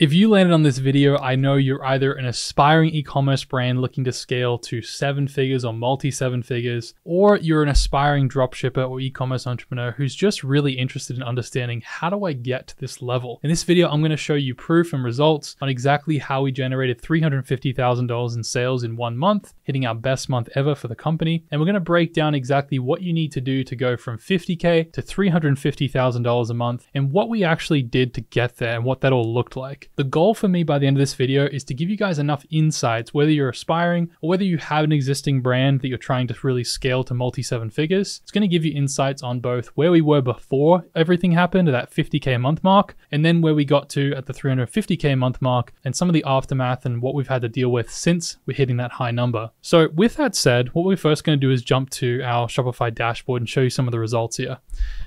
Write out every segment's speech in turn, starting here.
If you landed on this video, I know you're either an aspiring e-commerce brand looking to scale to seven figures or multi seven figures, or you're an aspiring dropshipper or e-commerce entrepreneur who's just really interested in understanding how do I get to this level. In this video, I'm going to show you proof and results on exactly how we generated $350,000 in sales in one month, hitting our best month ever for the company. And we're going to break down exactly what you need to do to go from 50K to $350,000 a month and what we actually did to get there and what that all looked like. The goal for me by the end of this video is to give you guys enough insights, whether you're aspiring or whether you have an existing brand that you're trying to really scale to multi seven figures. It's going to give you insights on both where we were before everything happened at that 50K a month mark, and then where we got to at the 350K a month mark, and some of the aftermath and what we've had to deal with since we're hitting that high number. So, with that said, what we're first going to do is jump to our Shopify dashboard and show you some of the results here.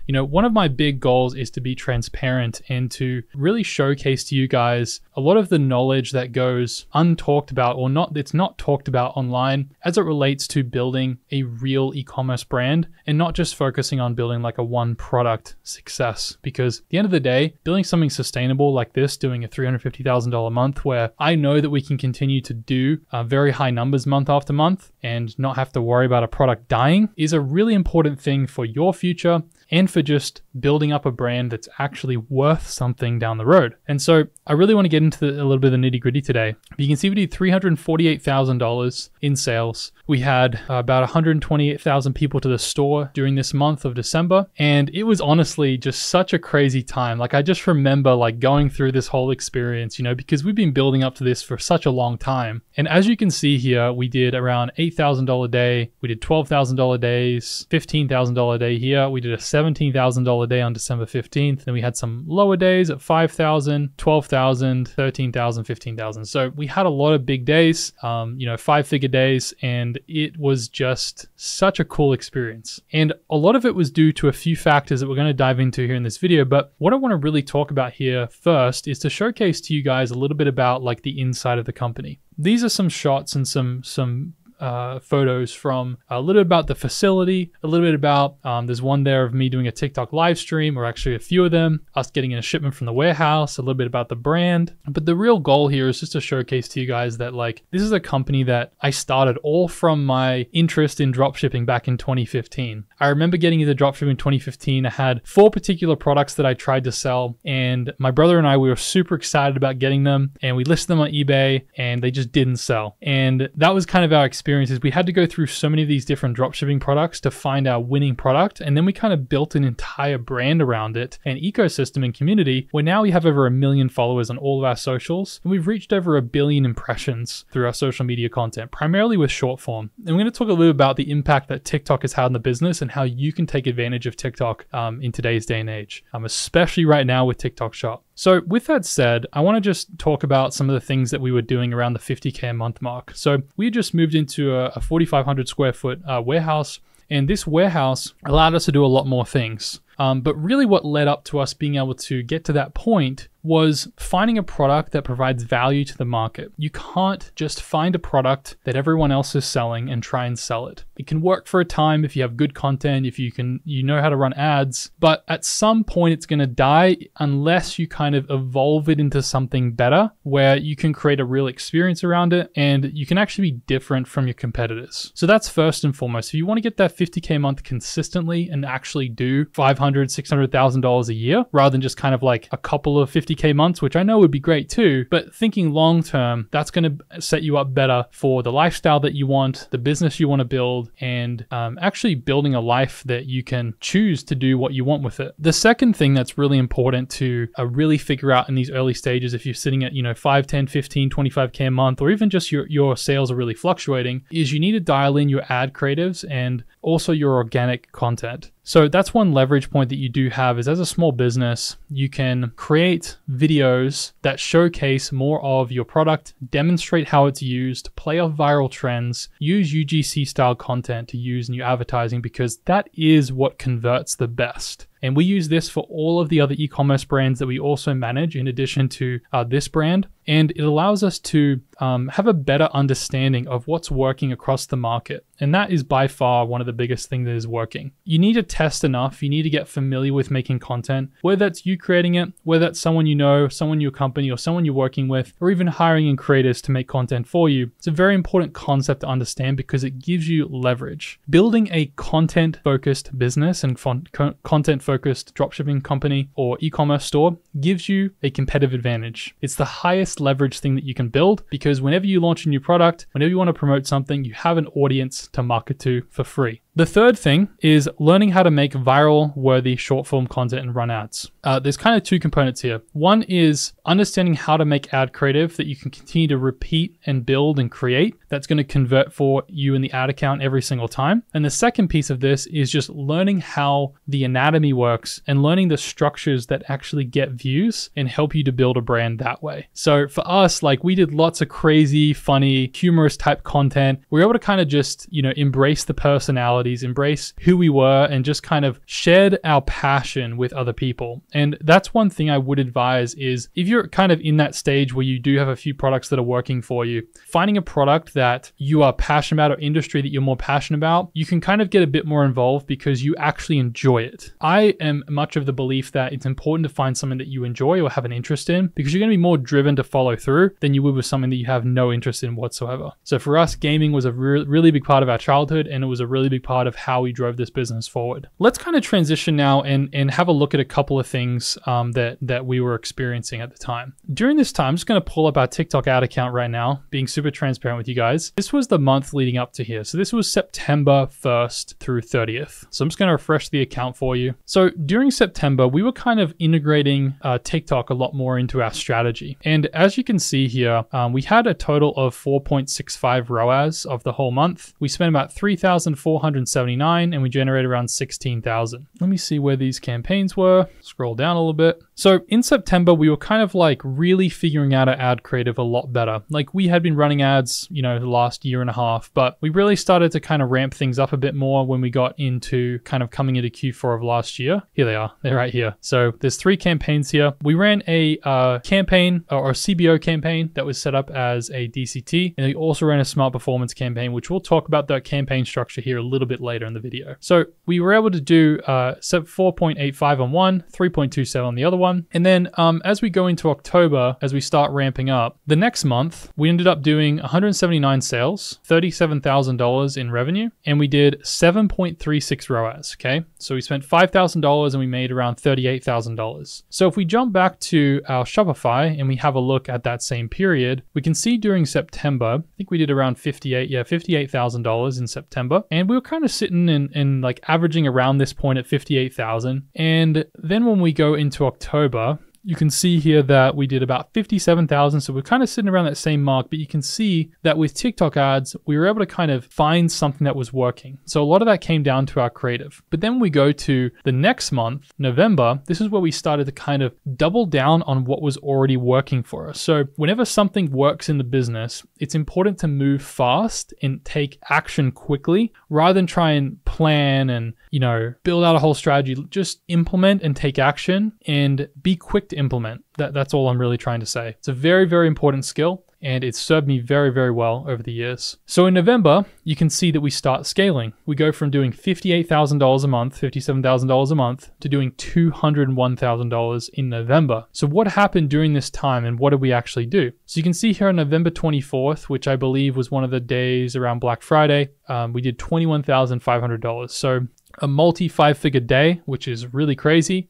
You know, one of my big goals is to be transparent and to really showcase to you guys a lot of the knowledge that goes untalked about or not it's not talked about online as it relates to building a real e-commerce brand and not just focusing on building like a one product success because at the end of the day building something sustainable like this doing a $350,000 a month where I know that we can continue to do uh, very high numbers month after month and not have to worry about a product dying is a really important thing for your future and for just building up a brand that's actually worth something down the road. And so I really want to get into the, a little bit of the nitty gritty today. You can see we did $348,000 in sales. We had uh, about 128,000 people to the store during this month of December. And it was honestly just such a crazy time. Like I just remember like going through this whole experience, you know, because we've been building up to this for such a long time. And as you can see here, we did around $8,000 a day. We did $12,000 days, $15,000 a day here. We did a $17,000 day on December 15th. Then we had some lower days at 5,000, 12,000, 13,000, 15,000. So we had a lot of big days, um, you know, five figure days, and it was just such a cool experience. And a lot of it was due to a few factors that we're going to dive into here in this video. But what I want to really talk about here first is to showcase to you guys a little bit about like the inside of the company. These are some shots and some some uh, photos from a little bit about the facility, a little bit about um, there's one there of me doing a TikTok live stream, or actually a few of them, us getting in a shipment from the warehouse, a little bit about the brand. But the real goal here is just to showcase to you guys that like this is a company that I started all from my interest in dropshipping back in 2015. I remember getting into dropshipping in 2015. I had four particular products that I tried to sell, and my brother and I we were super excited about getting them, and we listed them on eBay, and they just didn't sell. And that was kind of our experience experiences, we had to go through so many of these different dropshipping products to find our winning product. And then we kind of built an entire brand around it, an ecosystem and community where now we have over a million followers on all of our socials. And we've reached over a billion impressions through our social media content, primarily with short form. And we're going to talk a little about the impact that TikTok has had on the business and how you can take advantage of TikTok um, in today's day and age, um, especially right now with TikTok Shop. So, with that said, I want to just talk about some of the things that we were doing around the 50K a month mark. So, we just moved into a, a 4,500 square foot uh, warehouse, and this warehouse allowed us to do a lot more things. Um, but really, what led up to us being able to get to that point was finding a product that provides value to the market. You can't just find a product that everyone else is selling and try and sell it. It can work for a time if you have good content, if you can you know how to run ads, but at some point it's going to die unless you kind of evolve it into something better where you can create a real experience around it and you can actually be different from your competitors. So that's first and foremost. If you want to get that 50k a month consistently and actually do 500, 600,000 dollars a year rather than just kind of like a couple of 50 50k months, which I know would be great too. But thinking long term, that's going to set you up better for the lifestyle that you want, the business you want to build, and um, actually building a life that you can choose to do what you want with it. The second thing that's really important to uh, really figure out in these early stages, if you're sitting at, you know, 5, 10, 15, 25k a month, or even just your, your sales are really fluctuating, is you need to dial in your ad creatives and also your organic content. So that's one leverage point that you do have is as a small business, you can create videos that showcase more of your product, demonstrate how it's used, play off viral trends, use UGC style content to use in your advertising because that is what converts the best. And we use this for all of the other e commerce brands that we also manage in addition to uh, this brand. And it allows us to um, have a better understanding of what's working across the market. And that is by far one of the biggest things that is working. You need to test enough. You need to get familiar with making content, whether that's you creating it, whether that's someone you know, someone in your company, or someone you're working with, or even hiring in creators to make content for you. It's a very important concept to understand because it gives you leverage. Building a content focused business and con- content focused dropshipping company or e commerce store gives you a competitive advantage. It's the highest leverage thing that you can build because whenever you launch a new product, whenever you want to promote something, you have an audience to market to for free. The third thing is learning how to make viral worthy short form content and run ads. Uh, there's kind of two components here. One is understanding how to make ad creative that you can continue to repeat and build and create that's going to convert for you in the ad account every single time. And the second piece of this is just learning how the anatomy works and learning the structures that actually get views and help you to build a brand that way. So for us, like we did lots of crazy, funny, humorous type content. We were able to kind of just, you know, embrace the personality personalities, embrace who we were, and just kind of shared our passion with other people. And that's one thing I would advise is if you're kind of in that stage where you do have a few products that are working for you, finding a product that you are passionate about or industry that you're more passionate about, you can kind of get a bit more involved because you actually enjoy it. I am much of the belief that it's important to find something that you enjoy or have an interest in because you're going to be more driven to follow through than you would with something that you have no interest in whatsoever. So for us, gaming was a re- really big part of our childhood and it was a really big part part of how we drove this business forward. Let's kind of transition now and, and have a look at a couple of things um, that, that we were experiencing at the time. During this time, I'm just going to pull up our TikTok ad account right now, being super transparent with you guys. This was the month leading up to here. So this was September 1st through 30th. So I'm just going to refresh the account for you. So during September, we were kind of integrating uh, TikTok a lot more into our strategy. And as you can see here, um, we had a total of 4.65 ROAS of the whole month. We spent about 3,400 179 and we generated around 16,000. Let me see where these campaigns were. Scroll down a little bit. So in September, we were kind of like really figuring out our ad creative a lot better. Like we had been running ads, you know, the last year and a half, but we really started to kind of ramp things up a bit more when we got into kind of coming into Q4 of last year. Here they are. They're right here. So there's three campaigns here. We ran a uh, campaign or a CBO campaign that was set up as a DCT, and we also ran a smart performance campaign, which we'll talk about that campaign structure here a little bit later in the video. So we were able to do uh, 4.85 on one, 3.27 on the other one one. And then um, as we go into October, as we start ramping up, the next month, we ended up doing 179 sales, $37,000 in revenue, and we did 7.36 ROAS. Okay. So we spent $5,000 and we made around $38,000. So if we jump back to our Shopify and we have a look at that same period, we can see during September, I think we did around 58, yeah, $58,000 in September. And we were kind of sitting in, in like averaging around this point at 58,000. And then when we go into October, you can see here that we did about 57,000. So we're kind of sitting around that same mark, but you can see that with TikTok ads, we were able to kind of find something that was working. So a lot of that came down to our creative. But then we go to the next month, November, this is where we started to kind of double down on what was already working for us. So whenever something works in the business, it's important to move fast and take action quickly rather than try and plan and, you know, build out a whole strategy. Just implement and take action and be quick to implement. That, that's all I'm really trying to say. It's a very, very important skill and it's served me very, very well over the years. So in November, you can see that we start scaling. We go from doing $58,000 a month, $57,000 a month, to doing $201,000 in November. So what happened during this time and what did we actually do? So you can see here on November 24th, which I believe was one of the days around Black Friday, um, we did $21,500. So a multi five figure day, which is really crazy.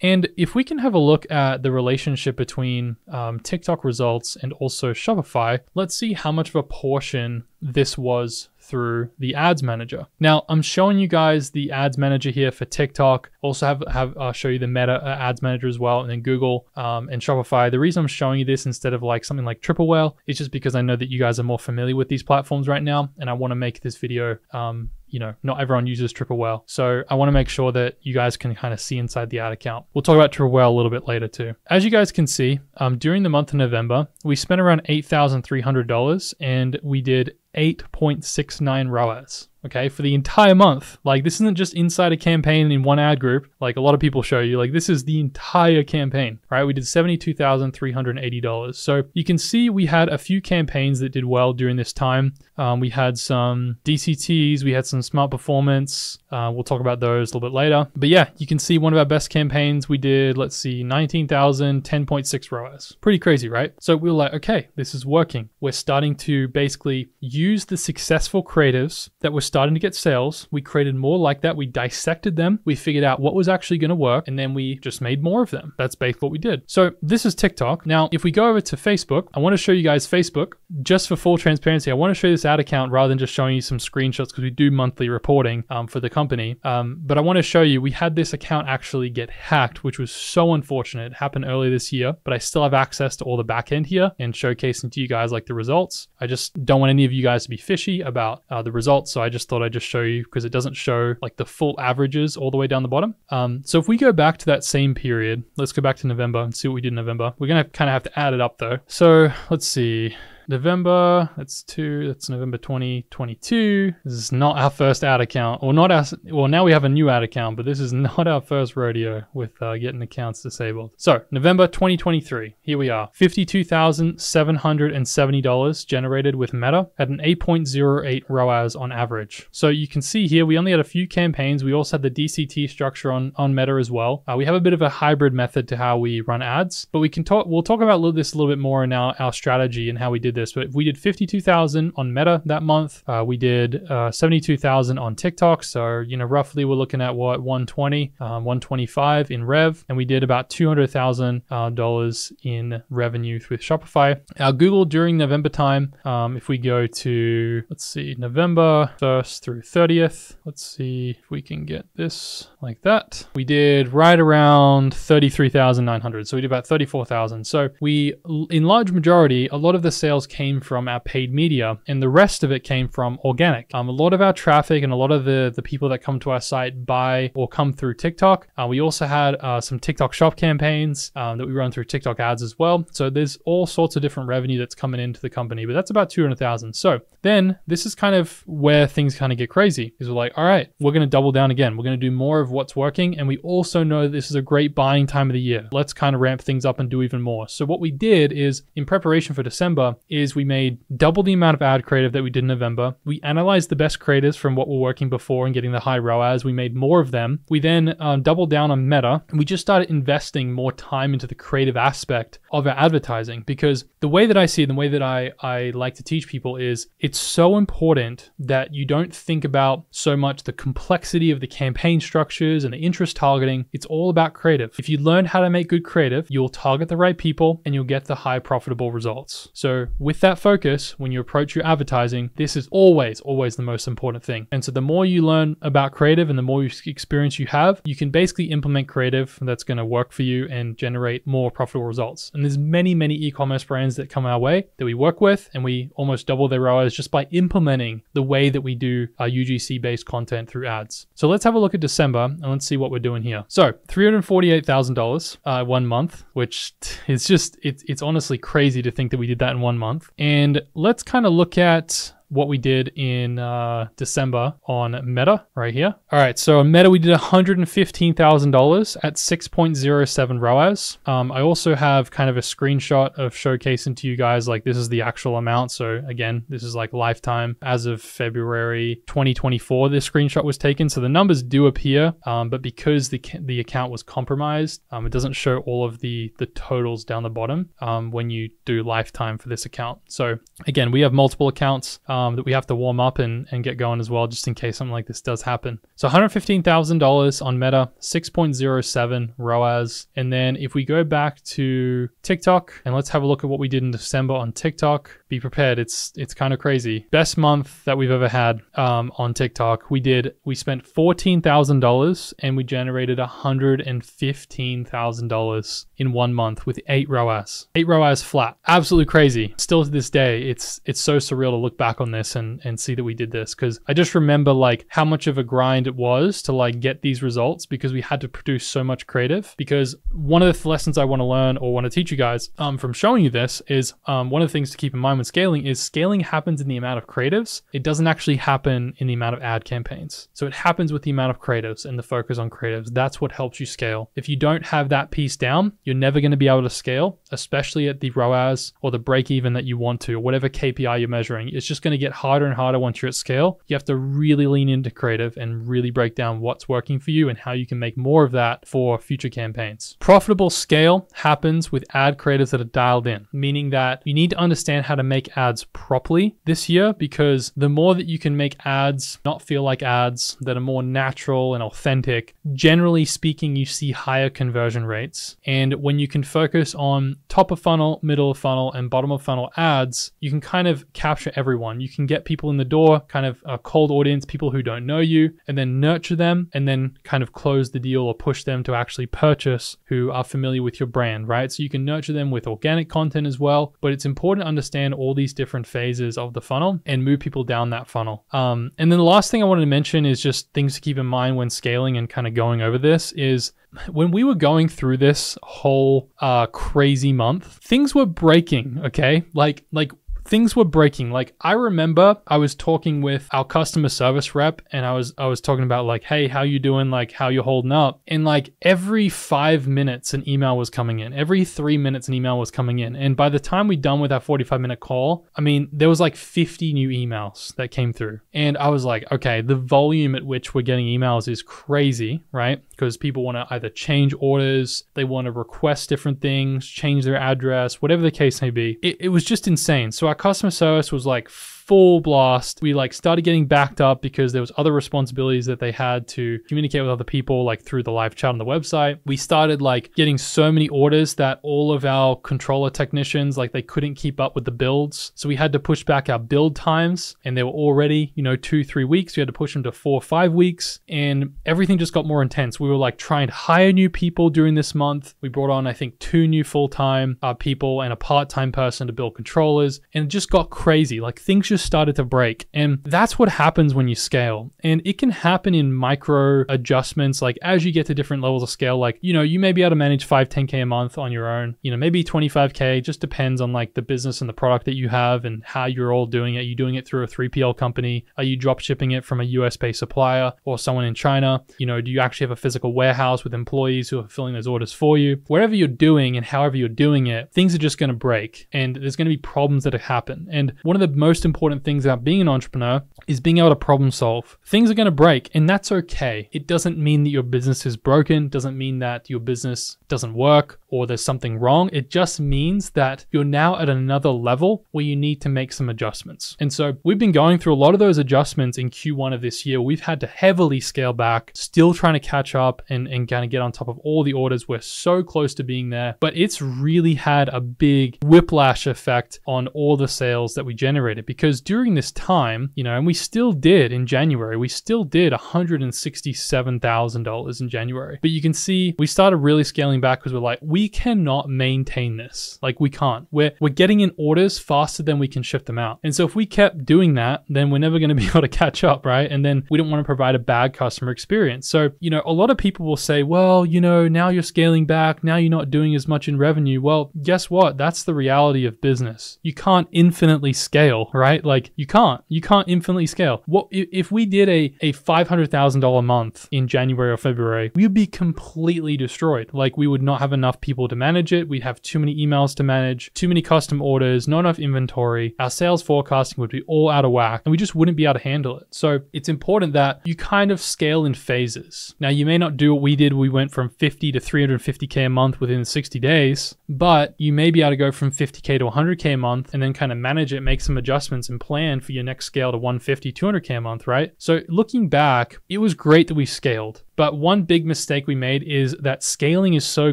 And if we can have a look at the relationship between um, TikTok results and also Shopify, let's see how much of a portion this was through the ads manager. Now I'm showing you guys the ads manager here for TikTok. Also have have uh, show you the Meta uh, ads manager as well, and then Google um, and Shopify. The reason I'm showing you this instead of like something like Triple Whale is just because I know that you guys are more familiar with these platforms right now, and I want to make this video um, you know, not everyone uses Triple Whale. So I want to make sure that you guys can kind of see inside the ad account. We'll talk about Triple Whale a little bit later too. As you guys can see, um, during the month of November, we spent around $8,300 and we did 8.69 ROAS okay, for the entire month. Like this isn't just inside a campaign in one ad group, like a lot of people show you. Like this is the entire campaign, right? We did $72,380. So you can see we had a few campaigns that did well during this time. Um, we had some DCTs, we had some smart performance. Uh, we'll talk about those a little bit later. But yeah, you can see one of our best campaigns we did, let's see, 19,000, 10.6 ROAS. Pretty crazy, right? So we were like, okay, this is working. We're starting to basically use the successful creatives that were starting to get sales. We created more like that. We dissected them. We figured out what was actually going to work, and then we just made more of them. That's basically what we did. So this is TikTok. Now, if we go over to Facebook, I want to show you guys Facebook just for full transparency. I want to show you this ad account rather than just showing you some screenshots because we do monthly reporting um, for the company. Um, but I want to show you we had this account actually get hacked, which was so unfortunate. It happened earlier this year, but I still have access to all the back end here and showcasing to you guys like the results. I just don't want any of you guys to be fishy about uh, the results, so I just just thought I'd just show you because it doesn't show like the full averages all the way down the bottom. Um, so if we go back to that same period, let's go back to November and see what we did in November. We're going to kind of have to add it up though. So let's see. November, that's two, that's November 2022. This is not our first ad account, or not our, well, now we have a new ad account, but this is not our first rodeo with uh, getting accounts disabled. So, November 2023, here we are $52,770 generated with Meta at an 8.08 ROAS on average. So, you can see here we only had a few campaigns. We also had the DCT structure on, on Meta as well. Uh, we have a bit of a hybrid method to how we run ads, but we can talk, we'll talk about this a little bit more in our, our strategy and how we did did this, but we did 52,000 on Meta that month. Uh, we did uh, 72,000 on TikTok. So, you know, roughly we're looking at what 120, um, 125 in rev, and we did about $200,000 uh, in revenue with Shopify. Our Google during November time, um, if we go to, let's see, November 1st through 30th, let's see if we can get this like that. We did right around 33,900. So we did about 34,000. So we, in large majority, a lot of the sales sales came from our paid media, and the rest of it came from organic. Um, a lot of our traffic and a lot of the, the people that come to our site buy or come through TikTok. Uh, we also had uh, some TikTok shop campaigns um, that we run through TikTok ads as well. So there's all sorts of different revenue that's coming into the company, but that's about 200,000. So then this is kind of where things kind of get crazy is we're like, all right, we're going to double down again. We're going to do more of what's working. And we also know this is a great buying time of the year. Let's kind of ramp things up and do even more. So what we did is in preparation for December, is we made double the amount of ad creative that we did in November. We analyzed the best creators from what we were working before and getting the high ROAS. We made more of them. We then um, doubled down on Meta and we just started investing more time into the creative aspect of our advertising because the way that I see it, the way that I, I like to teach people is it's so important that you don't think about so much the complexity of the campaign structures and the interest targeting. It's all about creative. If you learn how to make good creative, you'll target the right people and you'll get the high profitable results. So with that focus, when you approach your advertising, this is always, always the most important thing. And so the more you learn about creative and the more experience you have, you can basically implement creative that's going to work for you and generate more profitable results. And there's many, many e-commerce brands that come our way that we work with and we almost double their ROAS just by implementing the way that we do our UGC based content through ads. So let's have a look at December and let's see what we're doing here. So $348,000 uh, one month, which is just, it's, it's honestly crazy to think that we did that in one month month. And let's kind of look at what we did in uh, December on Meta right here. All right, so on Meta, we did $115,000 at 6.07 ROAS. Um, I also have kind of a screenshot of showcasing to you guys like this is the actual amount. So again, this is like lifetime as of February 2024. This screenshot was taken. So the numbers do appear, um, but because the, the account was compromised, um, it doesn't show all of the, the totals down the bottom um, when you do lifetime for this account. So again, we have multiple accounts. Um, that we have to warm up and, and get going as well, just in case something like this does happen. So $115,000 on Meta, 6.07 ROAS. And then if we go back to TikTok and let's have a look at what we did in December on TikTok, be prepared. It's it's kind of crazy. Best month that we've ever had um, on TikTok. We did we spent fourteen thousand dollars and we generated hundred and fifteen thousand dollars in one month with eight ROAS. Eight ROAS flat. Absolutely crazy. Still to this day, it's it's so surreal to look back on on this and, and see that we did this because I just remember like how much of a grind it was to like get these results because we had to produce so much creative. Because one of the lessons I want to learn or want to teach you guys um, from showing you this is um, one of the things to keep in mind when scaling is scaling happens in the amount of creatives. It doesn't actually happen in the amount of ad campaigns. So it happens with the amount of creatives and the focus on creatives. That's what helps you scale. If you don't have that piece down, you're never going to be able to scale, especially at the ROAS or the break even that you want to, or whatever KPI you're measuring. It's just going to get harder and harder once you're at scale. You have to really lean into creative and really break down what's working for you and how you can make more of that for future campaigns. Profitable scale happens with ad creatives that are dialed in, meaning that you need to understand how to make ads properly this year because the more that you can make ads not feel like ads that are more natural and authentic, generally speaking, you see higher conversion rates. And when you can focus on top of funnel, middle of funnel, and bottom of funnel ads, you can kind of capture everyone. You can get people in the door, kind of a cold audience, people who don't know you, and then nurture them and then kind of close the deal or push them to actually purchase who are familiar with your brand, right? So you can nurture them with organic content as well. But it's important to understand all these different phases of the funnel and move people down that funnel. Um, and then the last thing I wanted to mention is just things to keep in mind when scaling and kind of going over this is when we were going through this whole uh, crazy month, things were breaking. Okay, like like things were breaking. Like I remember I was talking with our customer service rep and I was I was talking about like, hey, how you doing? Like how you holding up? And like every five minutes an email was coming in. Every three minutes an email was coming in. And by the time we done with our 45 minute call, I mean there was like 50 new emails that came through. And I was like, okay, the volume at which we're getting emails is crazy, right? Because people want to either change orders, they want to request different things, change their address, whatever the case may be. It, it was just insane. So our customer service was like full blast. We like started getting backed up because there was other responsibilities that they had to communicate with other people like through the live chat on the website. We started like getting so many orders that all of our controller technicians like they couldn't keep up with the builds. So we had to push back our build times and they were already, you know, 2 3 weeks. We had to push them to 4 5 weeks and everything just got more intense. We were like trying to hire new people during this month. We brought on I think two new full-time uh, people and a part-time person to build controllers and it just got crazy. Like things just started to break. And that's what happens when you scale. And it can happen in micro adjustments, like as you get to different levels of scale, like, you know, you may be able to manage 5, 10K a month on your own, you know, maybe 25K, just depends on like the business and the product that you have and how you're all doing it. Are you doing it through a 3PL company? Are you drop shipping it from a US based supplier or someone in China? You know, do you actually have a physical warehouse with employees who are filling those orders for you? Whatever you're doing and however you're doing it, things are just going to break and there's going to be problems that happen. And one of the most important important things about being an entrepreneur is being able to problem solve. Things are going to break, and that's okay. It doesn't mean that your business is broken, doesn't mean that your business doesn't work or there's something wrong. It just means that you're now at another level where you need to make some adjustments. And so we've been going through a lot of those adjustments in Q1 of this year. We've had to heavily scale back, still trying to catch up and, and kind of get on top of all the orders. We're so close to being there, but it's really had a big whiplash effect on all the sales that we generated because during this time, you know, and we still did in January, we still did $167,000 in January. But you can see we started really scaling back because we're like, we cannot maintain this. Like we can't. We're we're getting in orders faster than we can ship them out. And so if we kept doing that, then we're never going to be able to catch up, right? And then we don't want to provide a bad customer experience. So, you know, a lot of people will say, well, you know, now you're scaling back, now you're not doing as much in revenue. Well, guess what? That's the reality of business. You can't infinitely scale, right? Like you can't. You can't infinitely scale. What if we did a a $500,000 month in January or February, we would be completely destroyed. Like we would not have enough people to manage it. We'd have too many emails to manage, too many custom orders, not enough inventory. Our sales forecasting would be all out of whack and we just wouldn't be able to handle it. So it's important that you kind of scale in phases. Now, you may not do what we did. We went from 50 to 350K a month within 60 days, but you may be able to go from 50K to 100K a month and then kind of manage it, make some adjustments and plan for your next scale to 150, 200K a month, right? So looking back, it was great that we scaled. But one big mistake we made is that scaling is so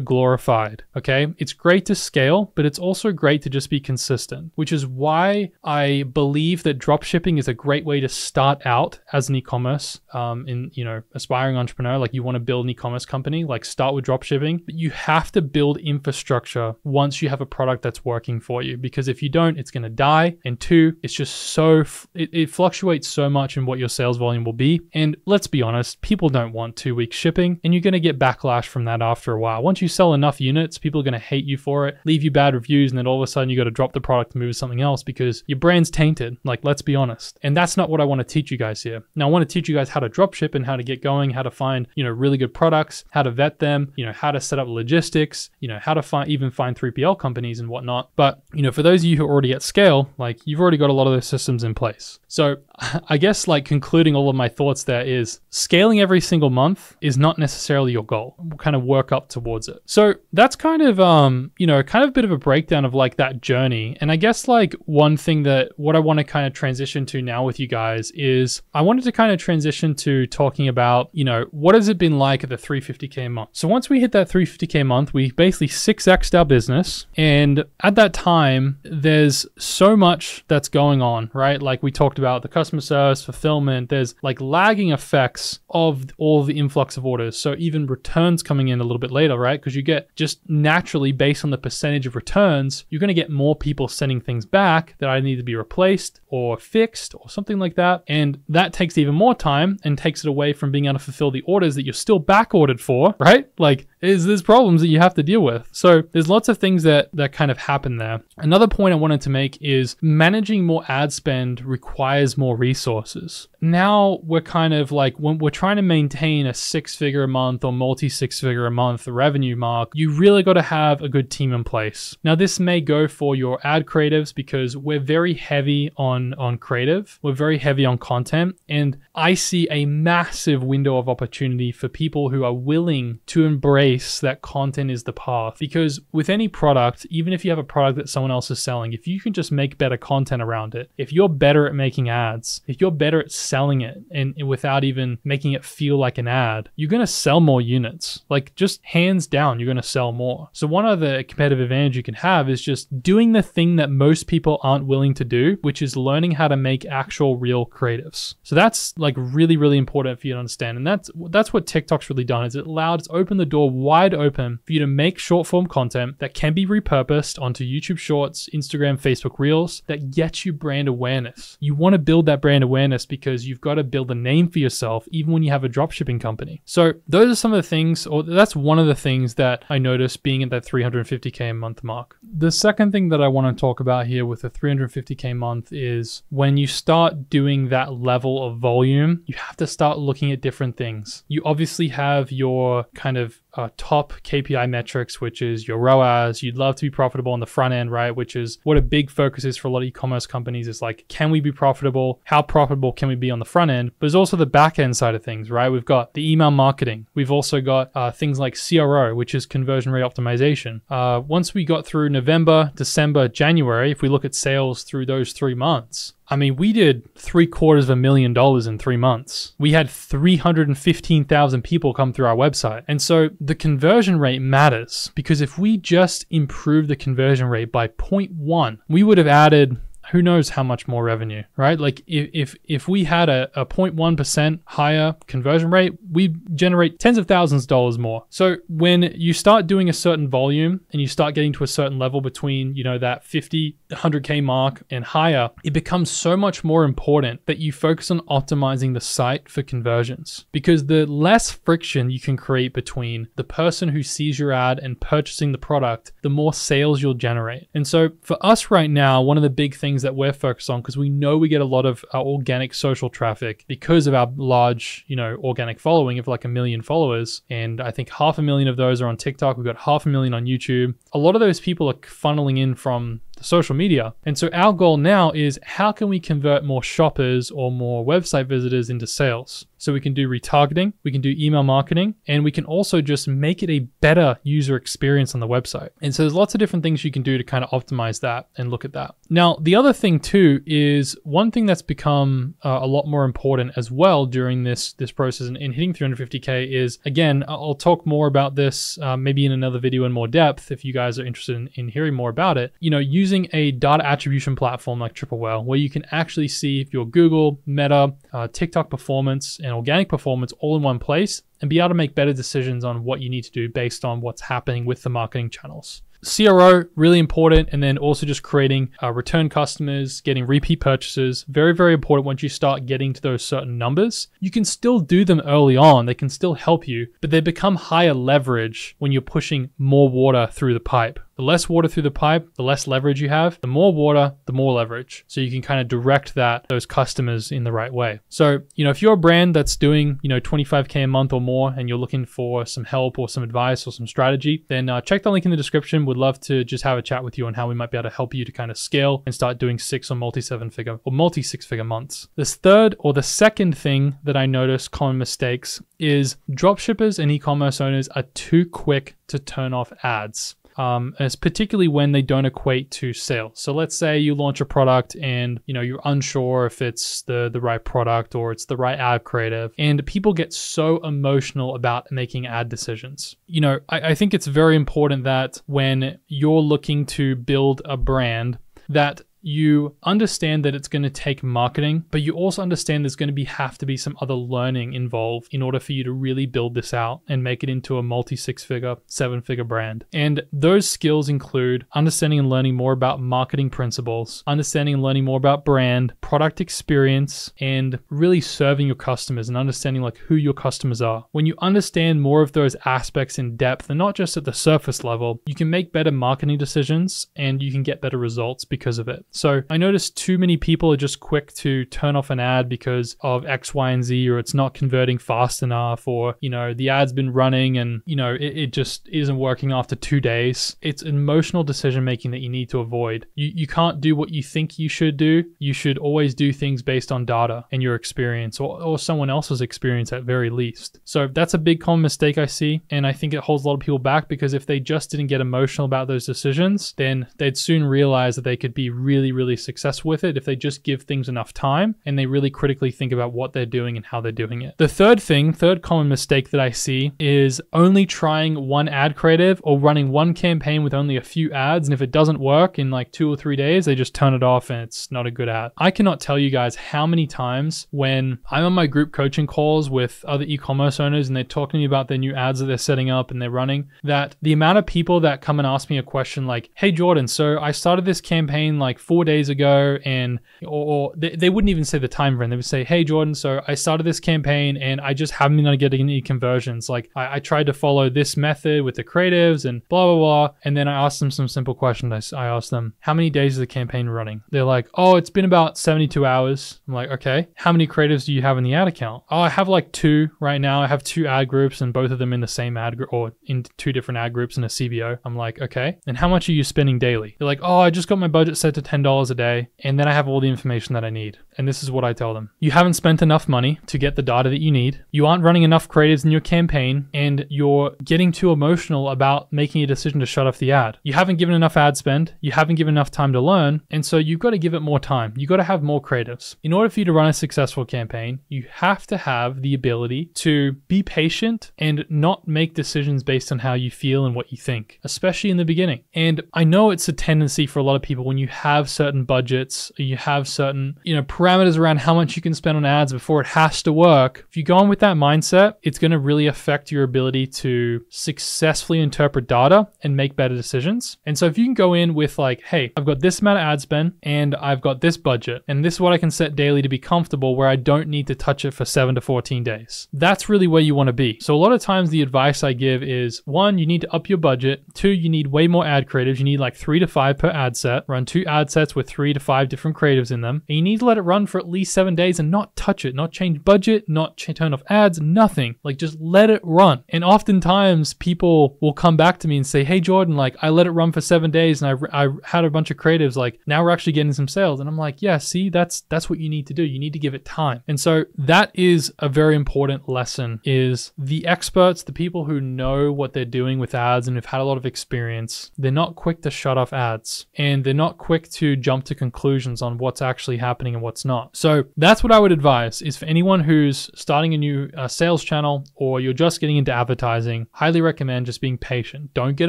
glorified side. Okay. It's great to scale, but it's also great to just be consistent, which is why I believe that dropshipping is a great way to start out as an e-commerce um, in, you know, aspiring entrepreneur. Like you want to build an e-commerce company, like start with dropshipping, but you have to build infrastructure once you have a product that's working for you. Because if you don't, it's going to die. And two, it's just so, it, it fluctuates so much in what your sales volume will be. And let's be honest, people don't want two week shipping and you're going to get backlash from that after a while. Once you sell enough units, people are going to hate you for it, leave you bad reviews, and then all of a sudden you got to drop the product and move to something else because your brand's tainted. Like, let's be honest. And that's not what I want to teach you guys here. Now, I want to teach you guys how to drop ship and how to get going, how to find, you know, really good products, how to vet them, you know, how to set up logistics, you know, how to find even find 3PL companies and whatnot. But, you know, for those of you who are already at scale, like you've already got a lot of those systems in place. So I guess like concluding all of my thoughts there is scaling every single month is not necessarily your goal. We'll kind of work up towards it. So that's kind of um, you know, kind of a bit of a breakdown of like that journey. And I guess like one thing that what I want to kind of transition to now with you guys is I wanted to kind of transition to talking about, you know, what has it been like at the 350k month. So once we hit that 350k month, we basically 6x'd our business. And at that time, there's so much that's going on, right? Like we talked about the customer service, fulfillment, there's like lagging effects of all the influx of orders. So even returns coming in a little bit later, right? Because you get just naturally based on the percentage of returns, you're going to get more people sending things back that either need to be replaced or fixed or something like that. And that takes even more time and takes it away from being able to fulfill the orders that you're still back ordered for, right? Like is there's problems that you have to deal with. So there's lots of things that that kind of happen there. Another point I wanted to make is managing more ad spend requires more resources. Now we're kind of like when we're trying to maintain a six figure a month or multi six figure a month revenue mark, you really got to have a good team in place. Now this may go for your ad creatives because we're very heavy on on creative. We're very heavy on content and I see a massive window of opportunity for people who are willing to embrace that content is the path. Because with any product, even if you have a product that someone else is selling, if you can just make better content around it, if you're better at making ads, if you're better at selling it and, without even making it feel like an ad, you're going to sell more units. Like just hands down, you're going to sell more. So one other competitive advantage you can have is just doing the thing that most people aren't willing to do, which is learning how to make actual real creatives. So that's like really, really important for you to understand. And that's that's what TikTok's really done is it allowed it's opened the door wide open for you to make short form content that can be repurposed onto YouTube Shorts, Instagram, Facebook Reels that gets you brand awareness. You want to build that brand awareness because you've got to build a name for yourself even when you have a dropshipping company. So those are some of the things, or that's one of the things that I noticed being at that 350k a month mark. The second thing that I want to talk about here with the 350k month is when you start doing that level of volume volume, you have to start looking at different things. You obviously have your kind of uh, top KPI metrics, which is your ROAS. You'd love to be profitable on the front end, right? Which is what a big focus is for a lot of e-commerce companies. Is like, can we be profitable? How profitable can we be on the front end? But there's also the back end side of things, right? We've got the email marketing. We've also got uh, things like CRO, which is conversion rate optimization. Uh, once we got through November, December, January, if we look at sales through those three months, I mean, we did three quarters of a million dollars in three months. We had 315,000 people come through our website. And so the conversion rate matters because if we just improve the conversion rate by 0.1, we would have added who knows how much more revenue, right? Like if if, if we had a, a 0.1% higher conversion rate, we generate tens of thousands of dollars more. So when you start doing a certain volume and you start getting to a certain level between, you know, that 50, 100K mark and higher, it becomes so much more important that you focus on optimizing the site for conversions because the less friction you can create between the person who sees your ad and purchasing the product, the more sales you'll generate. And so for us right now, one of the big things things that we're focused on because we know we get a lot of uh, organic social traffic because of our large, you know, organic following of like a million followers. And I think half a million of those are on TikTok. We've got half a million on YouTube. A lot of those people are funneling in from the social media. And so our goal now is how can we convert more shoppers or more website visitors into sales? So we can do retargeting, we can do email marketing, and we can also just make it a better user experience on the website. And so there's lots of different things you can do to kind of optimize that and look at that. Now, the other thing too is one thing that's become uh, a lot more important as well during this this process and, in hitting 350k is again, I'll talk more about this uh, maybe in another video in more depth if you guys are interested in, in hearing more about it. You know, using a data attribution platform like Triple Whale, where you can actually see if your Google, Meta, uh, TikTok performance, and organic performance all in one place and be able to make better decisions on what you need to do based on what's happening with the marketing channels. CRO, really important. And then also just creating uh, return customers, getting repeat purchases. Very, very important once you start getting to those certain numbers. You can still do them early on, they can still help you, but they become higher leverage when you're pushing more water through the pipe. The less water through the pipe, the less leverage you have. The more water, the more leverage. So you can kind of direct that those customers in the right way. So, you know, if you're a brand that's doing, you know, 25k a month or more and you're looking for some help or some advice or some strategy, then uh, check the link in the description. Would love to just have a chat with you on how we might be able to help you to kind of scale and start doing six or multi seven figure or multi six figure months. This third or the second thing that I notice common mistakes is dropshippers and e-commerce owners are too quick to turn off ads um, as particularly when they don't equate to sales. So let's say you launch a product and you know you're unsure if it's the the right product or it's the right ad creative, and people get so emotional about making ad decisions. You know, I, I think it's very important that when you're looking to build a brand, that you understand that it's going to take marketing, but you also understand there's going to be have to be some other learning involved in order for you to really build this out and make it into a multi six figure, seven figure brand. And those skills include understanding and learning more about marketing principles, understanding and learning more about brand, product experience, and really serving your customers and understanding like who your customers are. When you understand more of those aspects in depth and not just at the surface level, you can make better marketing decisions and you can get better results because of it. So I noticed too many people are just quick to turn off an ad because of X, Y, and Z, or it's not converting fast enough, or, you know, the ad's been running and, you know, it, it just isn't working after two days. It's emotional decision making that you need to avoid. You, you can't do what you think you should do. You should always do things based on data and your experience or, or someone else's experience at very least. So that's a big common mistake I see. And I think it holds a lot of people back because if they just didn't get emotional about those decisions, then they'd soon realize that they could be really really, really successful with it if they just give things enough time and they really critically think about what they're doing and how they're doing it. The third thing, third common mistake that I see is only trying one ad creative or running one campaign with only a few ads. And if it doesn't work in like two or three days, they just turn it off and it's not a good ad. I cannot tell you guys how many times when I'm on my group coaching calls with other e commerce owners and they're talking to me about their new ads that they're setting up and they're running, that the amount of people that come and ask me a question like, Hey, Jordan, so I started this campaign like four days ago, and or, or they, they, wouldn't even say the time frame. They would say, "Hey, Jordan, so I started this campaign, and I just haven't been getting any conversions. Like I, I, tried to follow this method with the creatives, and blah blah blah." And then I asked them some simple questions. I, I asked them, "How many days is the campaign running?" They're like, "Oh, it's been about 72 hours." I'm like, "Okay, how many creatives do you have in the ad account?" "Oh, I have like two right now. I have two ad groups, and both of them in the same ad group or in two different ad groups in a CBO." I'm like, "Okay, and how much are you spending daily?" They're like, "Oh, I just got my budget set to ten dollars a day, and then I have all the information that I need. And this is what I tell them. You haven't spent enough money to get the data that you need. You aren't running enough creatives in your campaign, and you're getting too emotional about making a decision to shut off the ad. You haven't given enough ad spend. You haven't given enough time to learn. And so you've got to give it more time. You've got to have more creatives. In order for you to run a successful campaign, you have to have the ability to be patient and not make decisions based on how you feel and what you think, especially in the beginning. And I know it's a tendency for a lot of people when you have certain budgets, you have certain, you know, parameters around how much you can spend on ads before it has to work. If you go on with that mindset, it's going to really affect your ability to successfully interpret data and make better decisions. And so if you can go in with like, hey, I've got this amount of ad spend and I've got this budget, and this is what I can set daily to be comfortable where I don't need to touch it for seven to 14 days. That's really where you want to be. So a lot of times the advice I give is one, you need to up your budget. Two, you need way more ad creatives. You need like three to five per ad set, run two ad sets with three to five different creatives in them. And you need to let it run for at least seven days and not touch it, not change budget, not ch- turn off ads, nothing. Like just let it run. And oftentimes people will come back to me and say, Hey, Jordan, like I let it run for seven days and I, I had a bunch of creatives. Like now we're actually getting some sales. And I'm like, Yeah, see, that's that's what you need to do. You need to give it time. And so that is a very important lesson is the experts, the people who know what they're doing with ads and have had a lot of experience, they're not quick to shut off ads and they're not quick to jump to conclusions on what's actually happening and what's not. So that's what I would advise is for anyone who's starting a new uh, sales channel or you're just getting into advertising, highly recommend just being patient. Don't get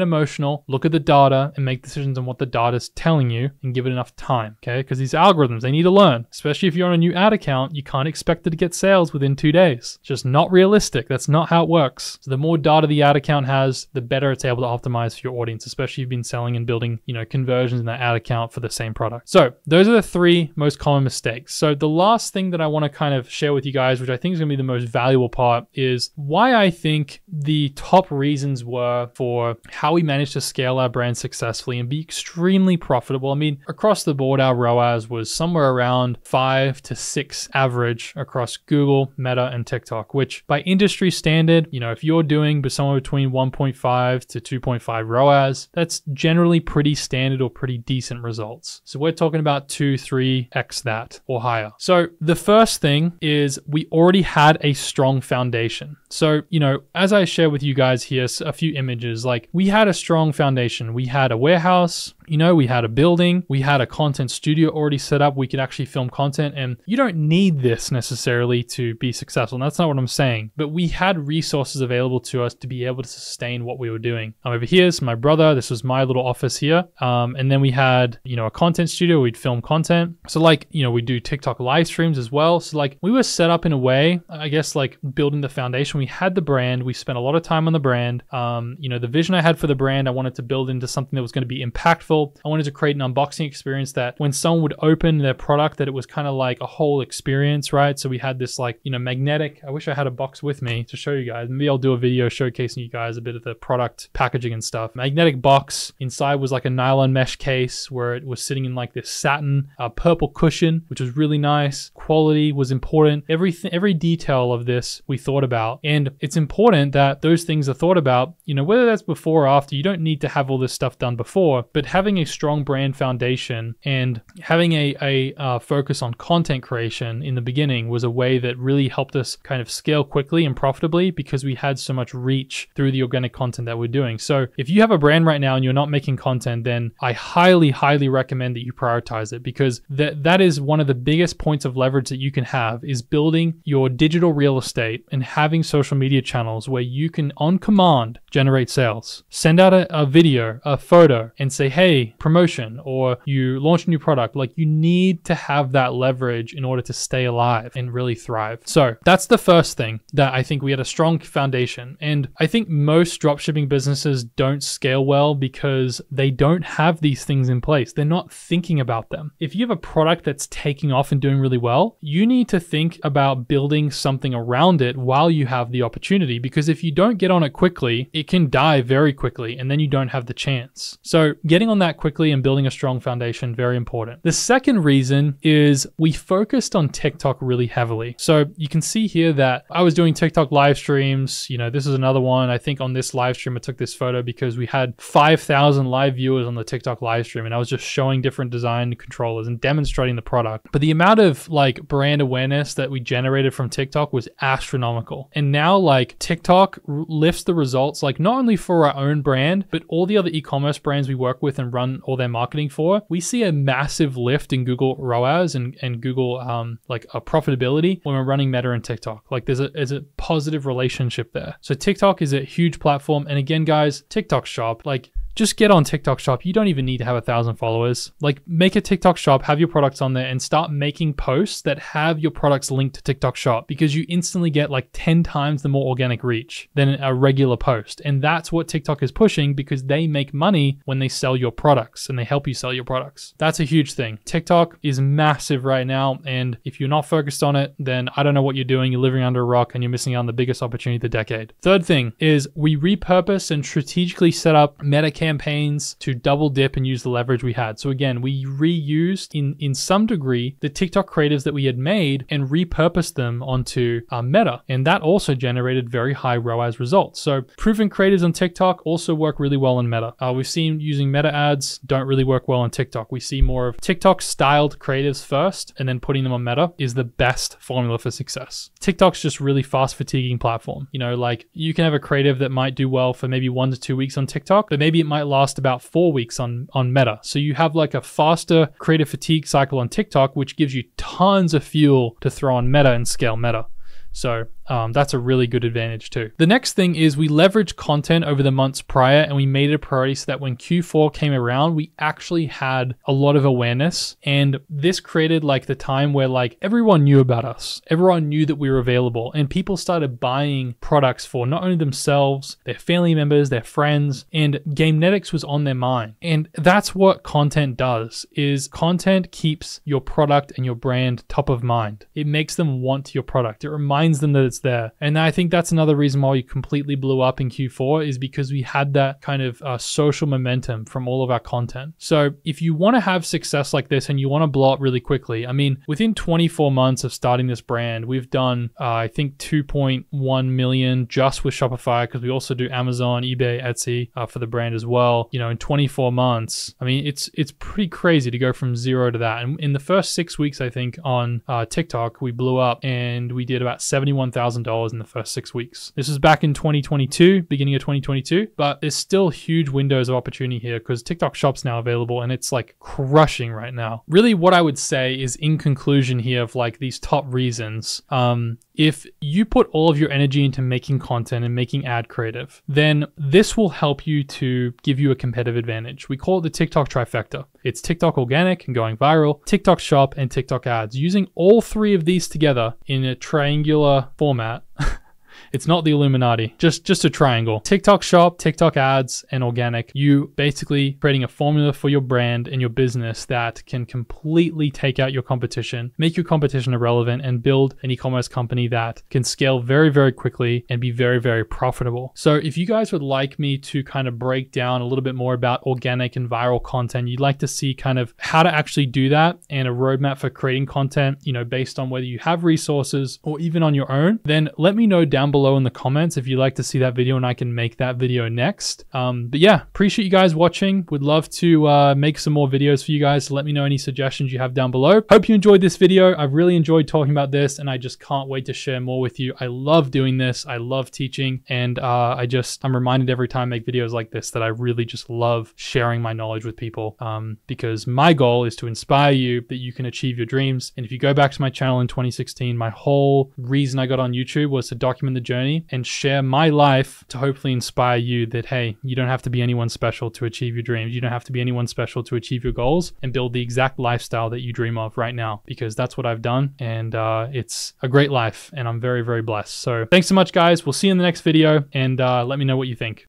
emotional. Look at the data and make decisions on what the data is telling you and give it enough time. Okay. Because these algorithms, they need to learn, especially if you're on a new ad account, you can't expect it to get sales within two days. It's just not realistic. That's not how it works. So the more data the ad account has, the better it's able to optimize for your audience, especially if you've been selling and building, you know, conversions in that ad account for the same product. So those are the three most common mistakes. So the last thing that I want to kind of share with you guys, which I think is going to be the most valuable part, is why I think the top reasons were for how we managed to scale our brand successfully and be extremely profitable. I mean, across the board, our ROAS was somewhere around five to six average across Google, Meta, and TikTok, which by industry standard, you know, if you're doing somewhere between 1.5 to 2.5 ROAS, that's generally pretty standard or pretty decent results. So we're talking about two, three X that or higher. So the first thing is we already had a strong foundation. So, you know, as I share with you guys here a few images, like we had a strong foundation. We had a warehouse, you know, we had a building, we had a content studio already set up. We could actually film content, and you don't need this necessarily to be successful. And that's not what I'm saying, but we had resources available to us to be able to sustain what we were doing. Um, over here's my brother. This was my little office here. Um, and then we had, you know, a content studio. We'd film content. So, like, you know, we do TikTok live streams as well. So, like, we were set up in a way, I guess, like building the foundation. We had the brand. We spent a lot of time on the brand. Um, you know, the vision I had for the brand, I wanted to build into something that was going to be impactful. I wanted to create an unboxing experience that when someone would open their product, that it was kind of like a whole experience, right? So we had this like, you know, magnetic. I wish I had a box with me to show you guys. Maybe I'll do a video showcasing you guys a bit of the product packaging and stuff. Magnetic box inside was like a nylon mesh case where it was sitting in like this satin uh, purple cushion, which was really nice. Quality was important. Everything, every detail of this we thought about, and it's important that those things are thought about. You know, whether that's before or after. You don't need to have all this stuff done before, but having a strong brand foundation and having a, a uh, focus on content creation in the beginning was a way that really helped us kind of scale quickly and profitably because we had so much reach through the organic content that we're doing. So if you have a brand right now and you're not making content, then I highly, highly recommend that you prioritize it because that that is one of the biggest points of leverage that you can have is building your digital real estate and having social media channels where you can on command generate sales. Send out a, a video, a photo, and say, hey, promotion, or you launch a new product. Like you need to have that leverage in order to stay alive and really thrive. So that's the first thing that I think we had a strong foundation. And I think most dropshipping businesses don't scale well because they don't have these things in place. They're not thinking about them. If you have a product that's taking off and doing really well, you need to think about building something around it while you have the opportunity. Because if you don't get on it quickly, it can die very quickly and then you don't have the chance. So getting on that quickly and building a strong foundation, very important. The second reason is we focused on TikTok really heavily. So you can see here that I was doing TikTok live streams. You know, this is another one. I think on this live stream, I took this photo because we had 5,000 live viewers on the TikTok live stream and I was just showing different design controllers and demonstrating the product. But the amount of like brand awareness that we generated from TikTok was astronomical. And now like TikTok lifts the results like not only for our own brand, but all the other e-commerce brands we work with and run all their marketing for, we see a massive lift in Google ROAS and, and Google um, like a profitability when we're running Meta and TikTok. Like there's a, there's a positive relationship there. So TikTok is a huge platform. And again, guys, TikTok shop, like just get on TikTok shop. You don't even need to have a thousand followers. Like make a TikTok shop, have your products on there and start making posts that have your products linked to TikTok shop because you instantly get like 10 times the more organic reach than a regular post. And that's what TikTok is pushing because they make money when they sell your products and they help you sell your products. That's a huge thing. TikTok is massive right now. And if you're not focused on it, then I don't know what you're doing. You're living under a rock and you're missing out on the biggest opportunity of the decade. Third thing is we repurpose and strategically set up Meta ad campaigns to double dip and use the leverage we had. So again, we reused in in some degree the TikTok creatives that we had made and repurposed them onto uh, Meta, and that also generated very high ROAS results. So proven creatives on TikTok also work really well in Meta. Uh, we've seen using Meta ads don't really work well on TikTok. We see more of TikTok styled creatives first, and then putting them on Meta is the best formula for success. TikTok's just really fast fatiguing platform. You know, like you can have a creative that might do well for maybe one to two weeks on TikTok, but maybe it might last about four weeks on on Meta. So you have like a faster creative fatigue cycle on TikTok, which gives you tons of fuel to throw on Meta and scale Meta. So um, that's a really good advantage too. The next thing is we leveraged content over the months prior and we made it a priority so that when Q4 came around, we actually had a lot of awareness. And this created like the time where like everyone knew about us, everyone knew that we were available, and people started buying products for not only themselves, their family members, their friends, and Gamenetics was on their mind. And that's what content does is content keeps your product and your brand top of mind. It makes them want your product. It reminds them that it's there. And I think that's another reason why we completely blew up in Q4 is because we had that kind of uh, social momentum from all of our content. So if you want to have success like this and you want to blow up really quickly, I mean, within 24 months of starting this brand, we've done, uh, I think, 2.1 million just with Shopify because we also do Amazon, eBay, Etsy uh, for the brand as well. You know, in 24 months, I mean, it's it's pretty crazy to go from zero to that. And in the first six weeks, I think on uh, TikTok, we blew up and we did about 71,000 $1,000 in the first six weeks. This was back in 2022, beginning of 2022, but there's still huge windows of opportunity here because TikTok Shop's now available and it's like crushing right now. Really, what I would say is in conclusion here of like these top reasons, um, if you put all of your energy into making content and making ad creative, then this will help you to give you a competitive advantage. We call it the TikTok trifecta. It's TikTok organic and going viral, TikTok shop, and TikTok ads. Using all three of these together in a triangular format It's not the Illuminati, just just a triangle. TikTok shop, TikTok ads, and organic. You basically creating a formula for your brand and your business that can completely take out your competition, make your competition irrelevant, and build an e-commerce company that can scale very, very quickly and be very, very profitable. So if you guys would like me to kind of break down a little bit more about organic and viral content, you'd like to see kind of how to actually do that and a roadmap for creating content, you know, based on whether you have resources or even on your own, then let me know down below below in the comments if you'd like to see that video and I can make that video next. Um, but yeah, appreciate you guys watching. Would love to uh, make some more videos for you guys. So let me know any suggestions you have down below. Hope you enjoyed this video. I've really enjoyed talking about this and I just can't wait to share more with you. I love doing this. I love teaching and uh, I just, I'm reminded every time I make videos like this that I really just love sharing my knowledge with people um, because my goal is to inspire you that you can achieve your dreams. And if you go back to my channel in 2016, my whole reason I got on YouTube was to document the journey and share my life to hopefully inspire you that, hey, you don't have to be anyone special to achieve your dreams. You don't have to be anyone special to achieve your goals and build the exact lifestyle that you dream of right now, because that's what I've done. And uh, it's a great life, and I'm very, very blessed. So thanks so much, guys. We'll see you in the next video, and uh, let me know what you think.